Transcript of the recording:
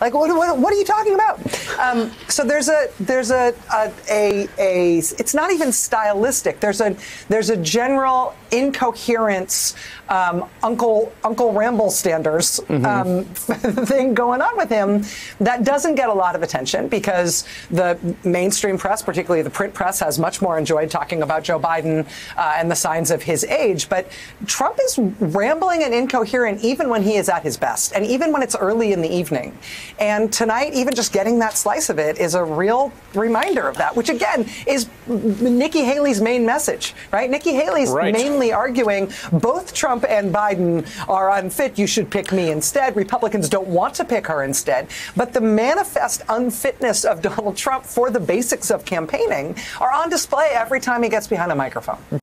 Like, what, what, what, are you talking about? Um, so there's a there's a, a, a a it's not even stylistic. There's a there's a general incoherence, um, Uncle Uncle Ramble Standers mm-hmm. um, thing going on with him that doesn't get a lot of attention because the mainstream press, particularly the print press, has much more enjoyed talking about Joe Biden uh, and the signs of his age. But Trump is rambling and incoherent even when he is at his best, and even when it's early in the evening. And tonight, even just getting that slice of it is a real reminder of that, which again is Nikki Haley's main message, right? Nikki Haley's right. mainly arguing both Trump and Biden are unfit. You should pick me instead. Republicans don't want to pick her instead. But the manifest unfitness of Donald Trump for the basics of campaigning are on display every time he gets behind a microphone.